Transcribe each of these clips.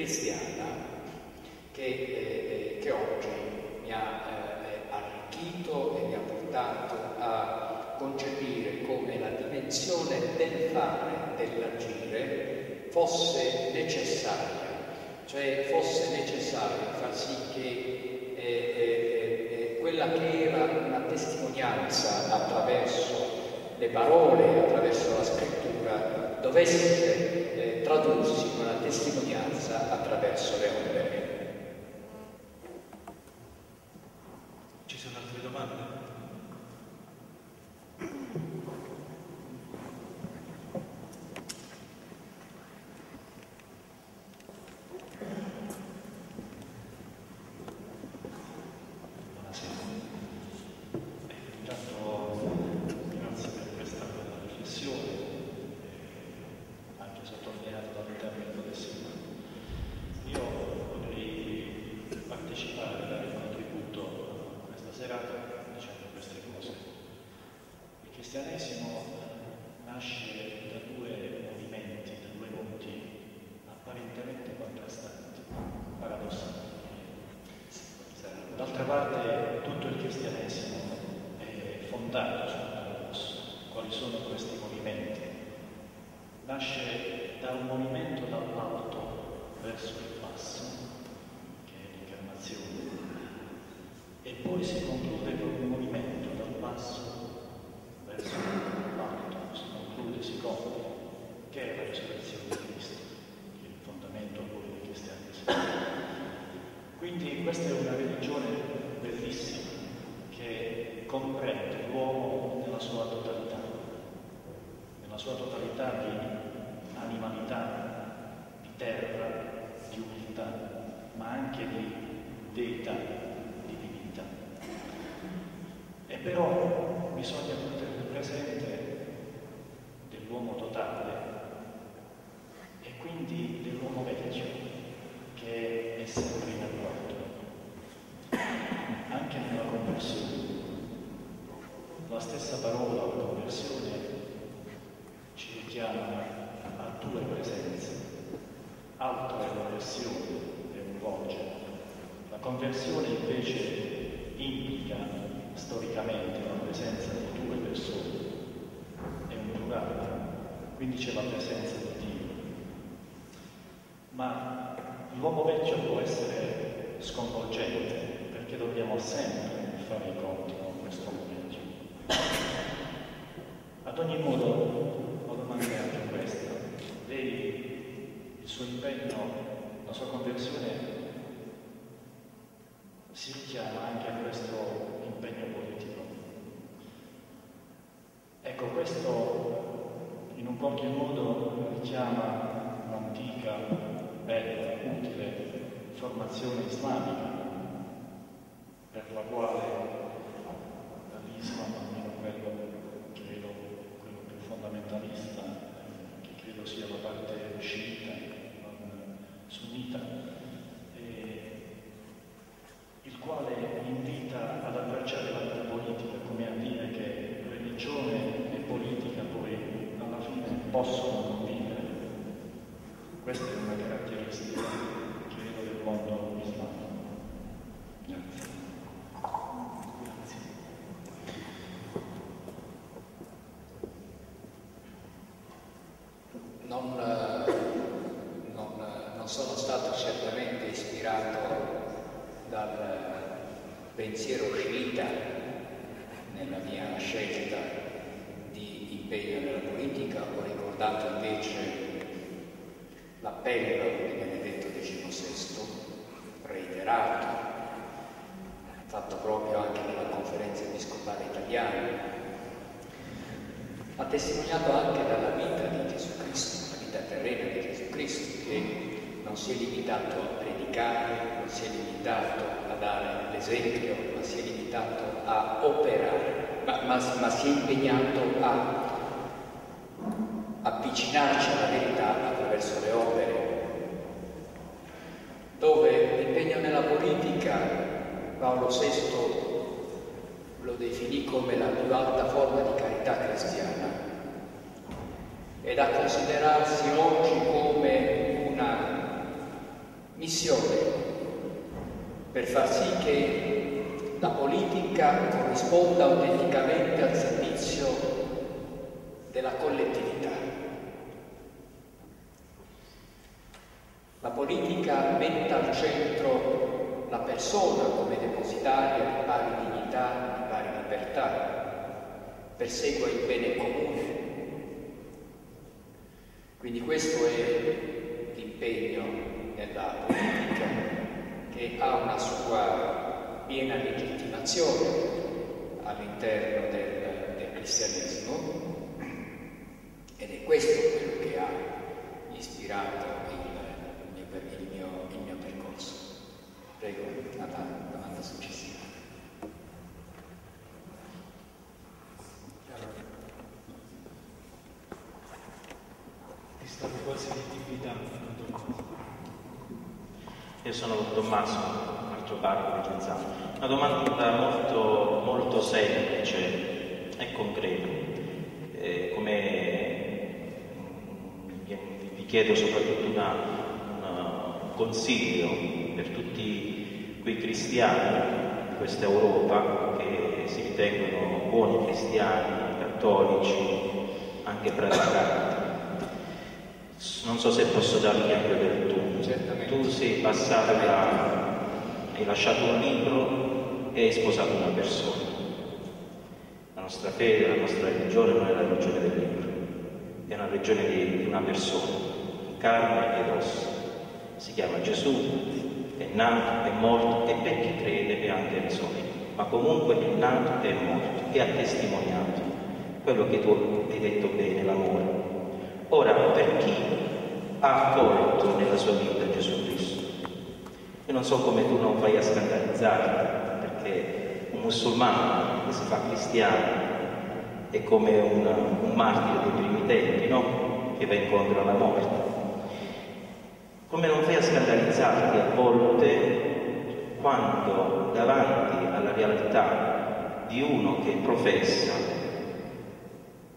cristiana che, eh, che oggi mi ha eh, arricchito e mi ha portato a concepire come la dimensione del fare, dell'agire, fosse necessaria, cioè fosse necessario far sì che eh, eh, eh, quella che era una testimonianza attraverso le parole, attraverso la scrittura, dovesse eh, tradursi in una testimonianza attraverso le opere. cristianesimo nasce da due movimenti, da due voti apparentemente contrastanti, paradossali. D'altra parte tutto il cristianesimo è fondato sul paradosso. Quali sono questi movimenti? Nasce da un movimento dall'alto verso il basso, che è l'incarnazione, e poi si conclude con un movimento dal basso questa è una religione bellissima che comprende l'uomo nella sua totalità, nella sua totalità di animalità, di terra, di umiltà, ma anche di deità, di divinità. E però conversione invece implica storicamente la presenza di due persone, è un plurale, quindi c'è la presenza di Dio. Ma l'uomo vecchio può essere sconvolgente perché dobbiamo sempre fare i conti con questo uomo vecchio. Ad ogni modo, ho domanda anche questa. Lei, il suo impegno, la sua conversione si richiama anche a questo impegno politico. Ecco, questo in un qualche modo richiama un'antica, bella, utile formazione islamica per la quale l'Islam, almeno quello, credo, quello più fondamentalista, che credo sia la parte sciita, non sunnita, quale invita ad abbracciare la vita politica come a dire che religione e politica poi alla fine possono convivere. Questa è una caratteristica, credo, del mondo islamico. Grazie. Non, non, non sono stato certamente ispirato dal pensiero sciita nella mia scelta di impegno nella politica, ho ricordato invece l'appello di Benedetto XVI, reiterato, fatto proprio anche nella conferenza episcopale italiana, ma testimoniato anche dalla vita di Gesù Cristo, la vita terrena di Gesù Cristo, che non si è limitato a predicare, non si è limitato a dare l'esempio, ma si è limitato a operare, ma, ma, ma si è impegnato a avvicinarci alla verità attraverso le opere, dove l'impegno nella politica Paolo VI lo definì come la più alta forma di carità cristiana ed a considerarsi oggi come una missione per far sì che la politica corrisponda autenticamente al servizio della collettività. La politica metta al centro la persona come depositaria di pari dignità, di pari libertà, persegua il bene comune. Quindi questo è l'impegno della politica che ha una sua piena legittimazione all'interno del, del cristianesimo ed è questo quello che ha ispirato il, il, mio, il mio, percorso. Prego, la domanda successiva. Ti stavo quasi identificando. Io sono Tommaso, altro parco di Genzano. Una domanda molto, molto semplice e concreta. Eh, come vi chiedo soprattutto una, un consiglio per tutti quei cristiani di questa Europa che si ritengono buoni cristiani, cattolici, anche praticanti. Non so se posso dargli anche del tu. Tu sei passato da... hai lasciato un libro e hai sposato una persona. La nostra fede, la nostra religione non è la religione del libro, è una religione di una persona, carne ed ossa. Si chiama Gesù, è nato, è morto e per chi crede è anche risorto. Ma comunque è nato e è morto e ha testimoniato quello che tu hai detto bene, l'amore. Ora, per chi ha accolto nella sua vita Gesù Cristo, io non so come tu non vai a scandalizzarti, perché un musulmano che si fa cristiano è come un, un martire dei primi tempi, no? Che va incontro alla morte. Come non fai a scandalizzarti a volte quando davanti alla realtà di uno che professa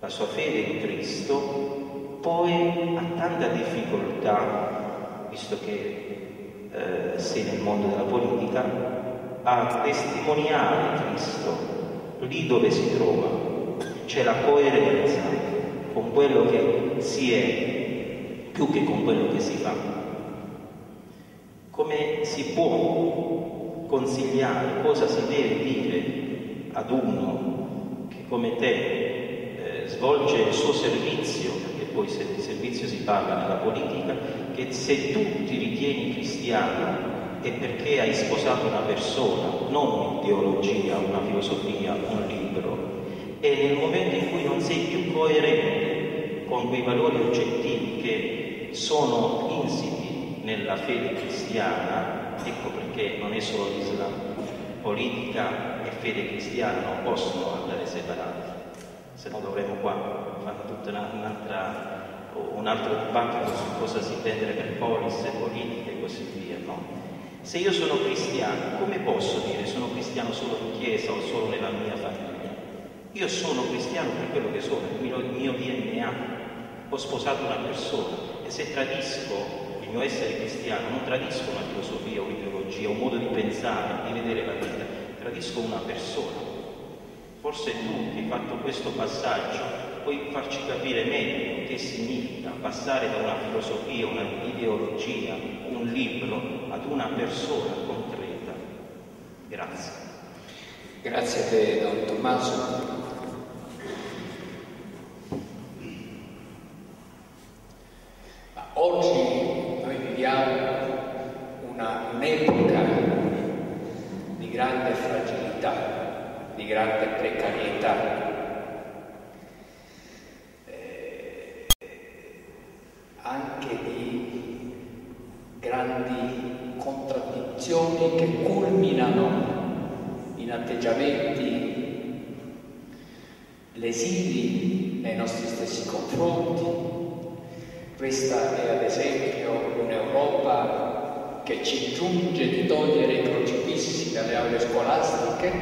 la sua fede in Cristo, poi ha tanta difficoltà, visto che eh, sei nel mondo della politica, a testimoniare Cristo lì dove si trova. C'è la coerenza con quello che si è più che con quello che si fa. Come si può consigliare cosa si deve dire ad uno che come te eh, svolge il suo servizio, perché poi se di servizio si parla nella politica, che se tu ti ritieni cristiano è perché hai sposato una persona, non un'ideologia, una filosofia, un libro. E nel momento in cui non sei più coerente con quei valori oggettivi che sono insiti nella fede cristiana, ecco perché non è solo l'Islam, politica e fede cristiana non possono andare separate, se no dovremmo qua fare tutta un'altra, un altro dibattito su cosa si intende per polis, politica e così via, no? Se io sono cristiano, come posso dire sono cristiano solo in chiesa o solo nella mia famiglia? Io sono cristiano per quello che sono, il mio, DNA. Ho sposato una persona e se tradisco mio essere cristiano, non tradisco una filosofia, un'ideologia, un modo di pensare, di vedere la vita, tradisco una persona. Forse tu hai fatto questo passaggio puoi farci capire meglio che significa passare da una filosofia, un'ideologia, un libro ad una persona concreta. Grazie. Grazie a te, Don Tommaso. Ma oggi una, un'epoca di grande fragilità, di grande precarietà. Eh, anche di grandi contraddizioni che culminano in atteggiamenti lesivi nei nostri stessi confronti. Questa è ad esempio un'Europa che ci giunge di togliere i crocifissi dalle aule scolastiche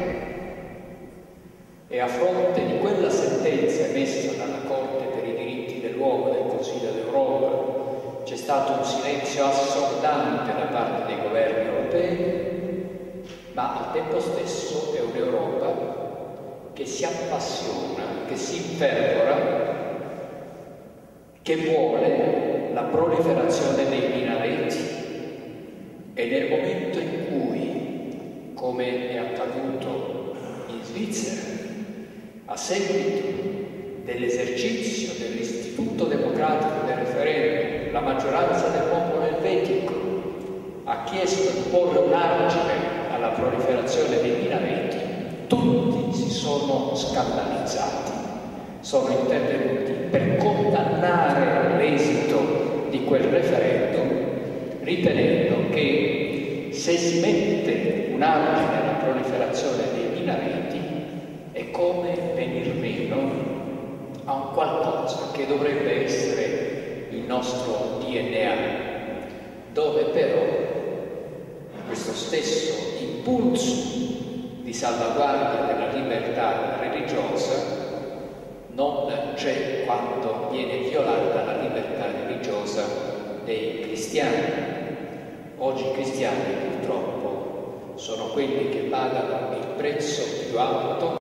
e a fronte di quella sentenza emessa dalla Corte per i diritti dell'uomo del Consiglio d'Europa c'è stato un silenzio assordante da parte dei governi europei, ma al tempo stesso è un'Europa che si appassiona, che si infervora, che vuole la proliferazione dei minareti e nel momento in cui, come è accaduto in Svizzera, a seguito dell'esercizio dell'istituto democratico del referendum, la maggioranza del popolo elvetico ha chiesto di porre un argine alla proliferazione dei minareti, tutti si sono scandalizzati, sono intervenuti per condannare l'esito di quel referendum, ritenendo che se si mette un argine alla proliferazione dei minareti è come venir meno a un qualcosa che dovrebbe essere il nostro DNA, dove però questo stesso impulso di salvaguardia della libertà religiosa non c'è quando viene violata la libertà religiosa dei cristiani. Oggi i cristiani purtroppo sono quelli che pagano il prezzo più alto